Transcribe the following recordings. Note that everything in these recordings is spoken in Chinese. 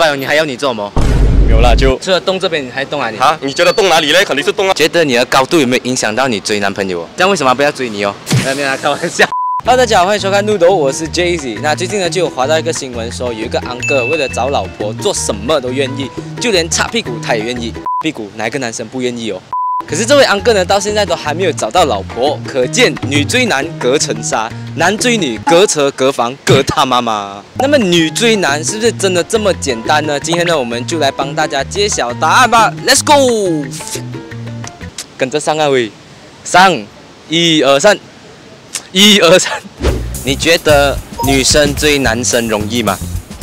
爸，你还要你做什么？没有啦，就除了动这边，你还动哪里？啊，你觉得动哪里嘞？肯定是动啊。觉得你的高度有没有影响到你追男朋友？这样为什么不要追你哦？没有啦，开玩笑。Hello，大家好，欢迎收看怒斗，我是 Jay。那最近呢，就有划到一个新闻，说有一个安哥为了找老婆，做什么都愿意，就连擦屁股他也愿意。屁股哪一个男生不愿意哦？可是这位安哥呢，到现在都还没有找到老婆，可见女追男隔层纱，男追女隔车隔房隔他妈妈。那么女追男是不是真的这么简单呢？今天呢，我们就来帮大家揭晓答案吧，Let's go！跟着上啊喂，三，一二三，一二三。你觉得女生追男生容易吗？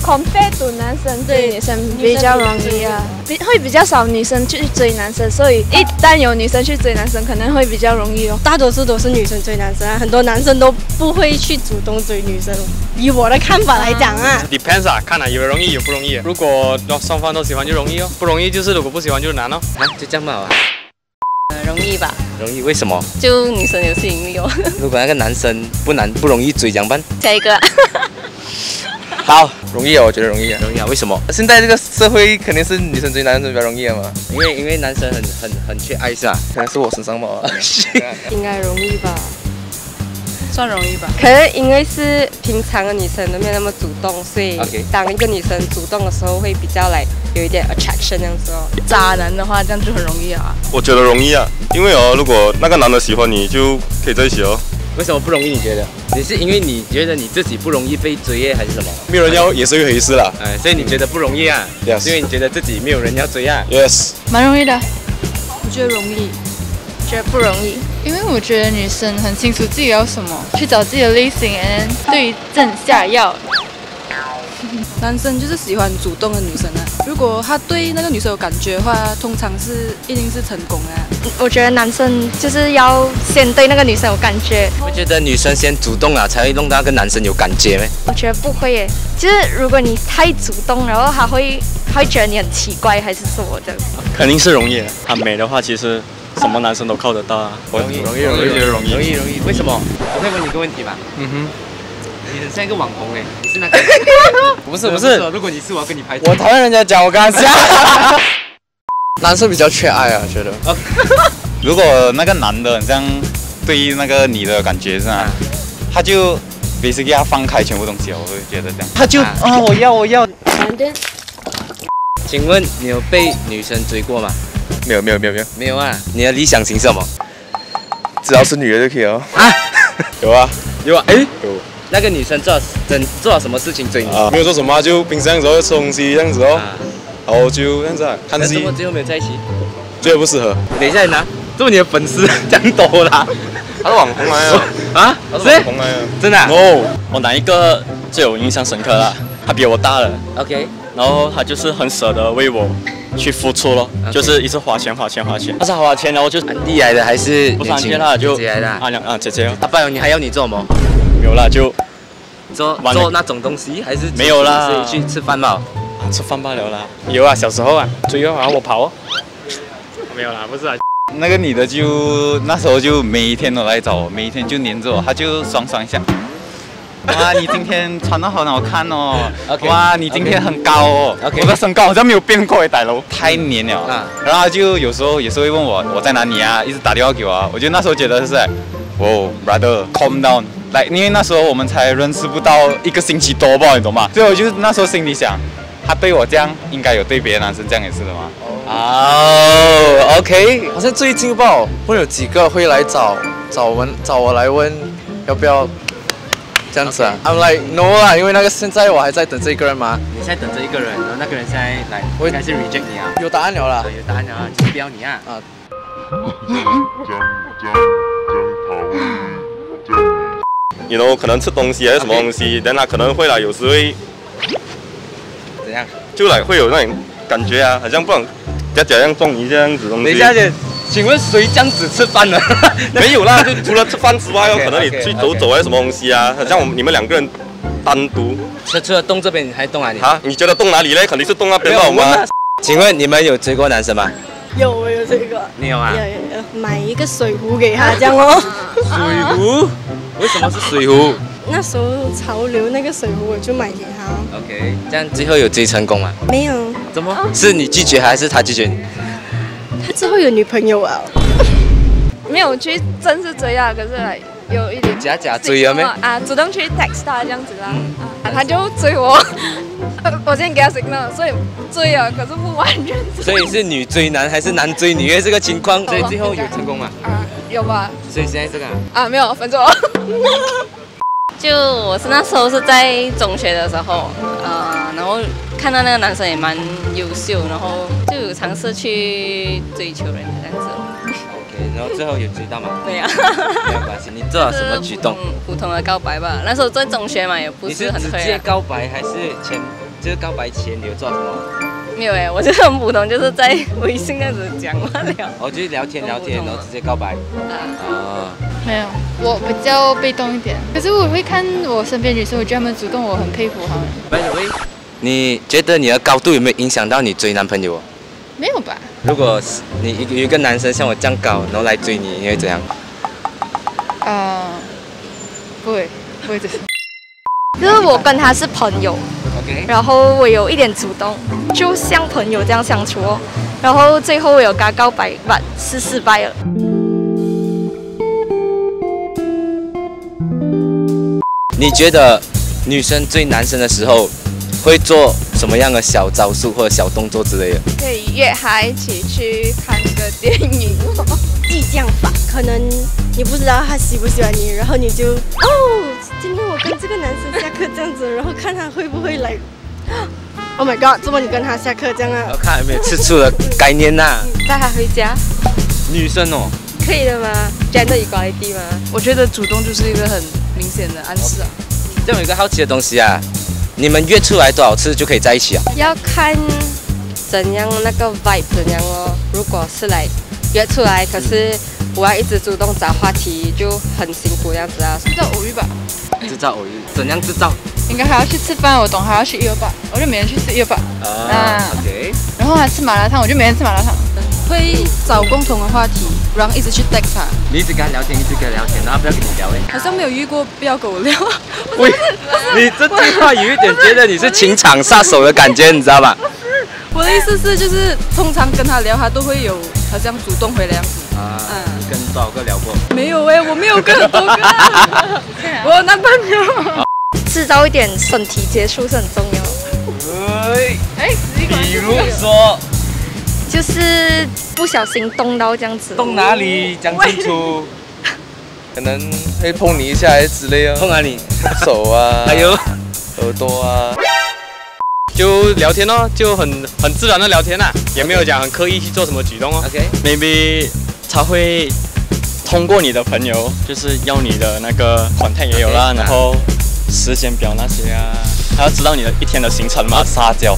Compare to 男生追女生比较容易啊，比会比较少女生去追男生，所以一旦有女生去追男生，可能会比较容易哦。大多数都是女生追男生啊，很多男生都不会去主动追女生。以我的看法来讲啊，depends 啊，看啊，有容易有不容易。如果双方都喜欢就容易哦，不容易就是如果不喜欢就难哦。啊，就这样吧，好吧。容易吧？容易？为什么？就女生有吸引力哦。如果那个男生不难不容易追，怎么办？下一个，好，容易啊，我觉得容易啊。容易啊？为什么？现在这个社会肯定是女生追男生比较容易啊嘛，因为因为男生很很很缺爱是吧？可能是我身上吧。应该容易吧？算容易吧？可能因为是平常的女生都没有那么主动，所以当一个女生主动的时候，会比较来有一点 attraction 这样子哦。渣男的话，这样就很容易啊。我觉得容易啊，因为哦，如果那个男的喜欢你，就可以在一起哦。为什么不容易？你觉得？你是因为你觉得你自己不容易被追耶，还是什么？没有人要也是一回事啦。哎，所以你觉得不容易啊？Yes 是因为你觉得自己没有人要追啊？Yes，蛮容易的，我觉得容易，觉得不容易。因为我觉得女生很清楚自己要什么，去找自己的类型，and 对症下药。男生就是喜欢主动的女生啊。如果他对那个女生有感觉的话，通常是一定是成功的啊。我觉得男生就是要先对那个女生有感觉，我觉得女生先主动啊，才会弄到那个男生有感觉呗？我觉得不会耶。就是如果你太主动，然后他会他会觉得你很奇怪，还是什么的。肯定是容易的，她美的话，其实什么男生都靠得到啊。我容易容易容易觉得容易。容易容易。为什么？我可以问你一个问题吧？嗯哼，你很像一个网红哎，你是那个？不是不是，如果你是我要跟你拍。我讨厌人家讲我跟他像。男生比较缺爱啊，觉得。如果那个男的很像对那个女的感觉是吧，他就 basically 要放开全部东西，我会觉得这样。他就啊啊，我要我要。请问你有被女生追过吗？没有没有没有没有，没有啊。你的理想型是什么？只要是女的就可以哦。啊？有啊有啊。哎，有那个女生做了真做了什么事情追你？啊，没有做什么啊，就平常的时候吃东西这样子哦，啊。然后就这样子啊，看戏那怎么，最后没有在一起？最后不适合。等一下，你拿，这么你的粉丝这样多啦？他是网红来啊，啊？他是是网红来啊。真的啊哦，我哪一个最有印象深刻啦？他比我大了，？OK，然后他就是很舍得为我去付出咯 OK 就是一直花钱花钱花钱。他是花钱然后就安迪来的还是不是安年轻迪啦，就姐姐来的啊？啊两啊姐姐哦，阿爸，你还要你做什么？没有啦，就做做那种东西，还是没有啦是去吃饭嘛？啊吃饭罢了啦。有啊，小时候啊，追啊，然后我跑哦。没有啦，不是啊。那个女的就那时候就每一天都来找我，每一天就黏着我，她就爽爽一下。哇，你今天穿的很好看哦 OK，哇，你今天很高哦 OK 我的身高好像没有变过诶，大佬，太黏了。啊然后她就有时候也是会问我我在哪里啊，一直打电话给我啊。我就那时候觉得是，哦，brother，calm down，来，因为那时候我们才认识不到一个星期多吧，你懂吗？所以我就那时候心里想，他对我这样，应该有对别的男生这样也是的吗？哦，OK，好像最近吧，会有几个会来找找我找我来问要不要 这样子啊 I'm like no 啦，因为那个现在我还在等这一个人嘛，你现在等这一个人，然后那个人现在来，我应该是 reject 你啊，有答案了啦啊。有答案了啊，就不要你啊。啊 你 know 可能吃东西还是什么东西，但他可能会啦，有时会怎样？就来会有那种感觉啊，好像不能假假样撞你这样子东西。等一下，姐，请问谁这样子吃饭呢？没有啦，就除了吃饭之外哦，OK，可能你去走走还是什么东西啊，好像我们你们两个人单独除除了动这边，你还动哪里？啊，你觉得动哪里嘞？肯定是动那边吧，我们有我问啊。请问你们有追过男生吗？有我有这个，你有啊有？有有，买一个水壶给他这样哦。水壶？为什么是水壶？那时候潮流那个水壶，我就买给他。OK，这样最后有追成功吗？没有，怎么？是你拒绝还是他拒绝你？他之后有女朋友啊。没有去正式追啊，可是来有一点假假追了没？啊，主动去 text 他这样子啦，啊，他就追我，我先给他 signal，所以追啊，可是不完全追。所以是女追男还是男追女的这个情况？所以最后有成功吗？啊，有吧？所以现在这个啊啊，没有分手了。就我是那时候是在中学的时候，呃，然后看到那个男生也蛮优秀，然后就有尝试去追求人家这样子。OK，然后最后有追到吗？没有，没有关系，你做了什么举动？嗯，普通的告白吧。那时候在中学嘛，也不你是直是很会、啊。接告白还是前？就是告白前你有做什么？没有哎，我就是很普通，就是在 微信那样子讲话聊。哦，就是聊天聊天，然后直接告白。啊。没有，我比较被动一点。可是我会看我身边女生，我觉得她们主动，我很佩服她们。By the way，你觉得你的高度有没有影响到你追男朋友？没有吧？如果是你一个有一个男生像我这样高，然后来追你，你会怎样？啊、不会，不会这样。就是我跟他是朋友然后我有一点主动，就像朋友这样相处哦。然后最后我有跟他告白，但是失败了。你觉得女生追男生的时候会做什么样的小招数或者小动作之类的？可以约他一起去看个电影哦。激将法，可能你不知道他喜不喜欢你，然后你就哦，今天我跟这个男生下课这样子，然后看他会不会来。Oh my god！怎么你跟他下课这样啊要？看有没有吃醋的概念呐、带他回家，女生哦，可以的吗？Gender equality 吗？我觉得主动就是一个很明显的暗示啊。这样有一个好奇的东西啊，你们约出来多少次就可以在一起啊？要看怎样那个 vibe 怎样哦。如果是来约出来，可是我要一直主动找话题，就很辛苦这样子啊。制造偶遇吧，制造偶遇，怎样制造？应该还要去吃饭，我懂，还要去一二八，我就每天去吃一二八。啊，OK。然后还吃麻辣烫，我就每天吃麻辣烫。会找共同的话题，然后一直去 text 他。你一直跟他聊天，一直跟他聊天，然后不要跟你聊哎。好像没有遇过不要跟我聊。喂，你这句话有一点觉得你是情场杀手的感觉，你知道吧？我的意思是，就是通常跟他聊，他都会有好像主动回来样子。啊，你跟多少个聊过？没有哎、我没有跟很多个啊，我有男朋友。制造一点身体接触是很重要。哎，哎，比如说就是不小心动到这样子。动哪里讲清楚，可能会碰你一下还是之类啊，碰哪里？手啊，还有耳朵啊。就聊天哦，就很很自然的聊天啦，也没有讲很刻意去做什么举动哦。OK，maybe 他会通过你的朋友，就是要你的那个 contact 也有啦然后时间表那些啊，他要知道你的一天的行程嘛，撒娇。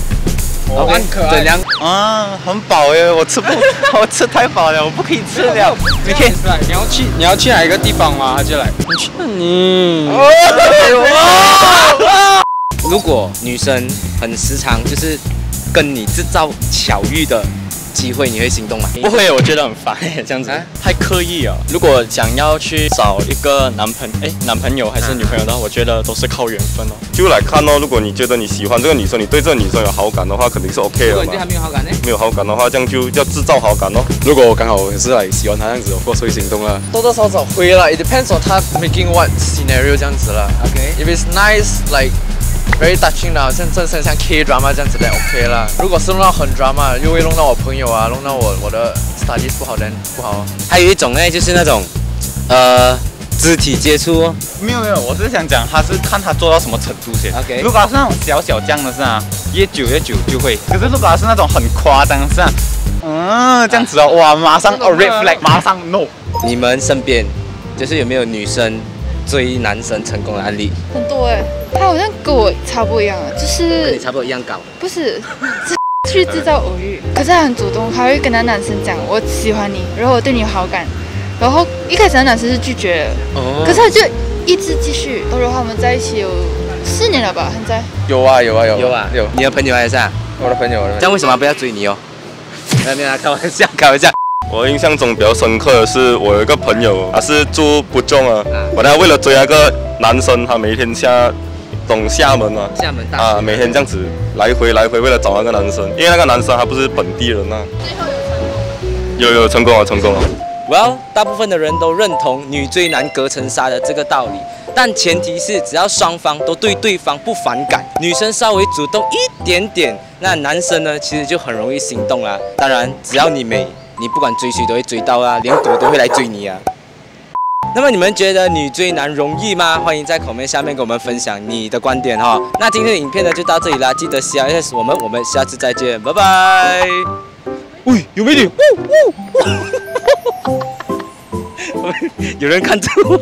OK，怎样？啊，很饱耶！我吃不，我吃太饱了，我不可以吃了。你可以来，你要去你要去哪一个地方吗？他就来，你去你。如果女生很时常就是跟你制造巧遇的机会，你会心动吗？不会，我觉得很烦这样子，太刻意了。如果想要去找一个男朋哎男朋友还是女朋友的话，我觉得都是靠缘分哦。就来看哦，如果你觉得你喜欢这个女生，你对这个女生有好感的话，肯定是 OK 的嘛如果你对。她没有好感呢？没有好感的话，这样就要制造好感哦。如果我刚好也是来喜欢她这样子，我会心动了。多多少少会啦，it depends on 他 making what scenario 这样子啦。OK If it's nice like very touching 的，好像真是像 K drama 这样子的 OK 啦。如果是弄到很 drama，又会弄到我朋友啊，弄到我我的 studies 不好的不好。还有一种呢，就是那种呃肢体接触哦。没有没有，我是想讲，他是看他做到什么程度先。OK 如果他是那种小小这样的是啊，越久越久就会。可是如果他是那种很夸张是啊，嗯，这样子哦，哇，马上 a red flag，马上 no。你们身边就是有没有女生追男生成功的案例？很多哎，他好像跟我差不多一样啊，就跟是你差不多一样高。不是是 去制造偶遇，可是他很主动，他会跟那男生讲我喜欢你，然后我对你有好感，然后一开始那男生是拒绝的，哦可是他就一直继续，然后他们在一起有四年了吧，现在。有啊有啊有有啊有，你的朋友还是啊？我的朋友，这样为什么不要追你哦？没有没有啊，开玩笑，开玩笑。我印象中比较深刻的是，我有一个朋友，他是住不中啊，我他为了追那个男生，他每天下懂厦门啊，厦门大啊，每天这样子来回来回，为了找那个男生，因为那个男生他不是本地人啊。有有成功啊，成功了。Well，大部分的人都认同女追男隔层纱的这个道理，但前提是只要双方都对对方不反感，女生稍微主动一点点，那男生呢其实就很容易心动啦。当然，只要你美，你不管追谁都会追到啊，连狗都会来追你啊。那么你们觉得女追男容易吗？欢迎在口面下面跟我们分享你的观点哈。那今天的影片呢就到这里啦，记得 C R S 我们，我们下次再见，拜拜。喂，有美女！有人看着我。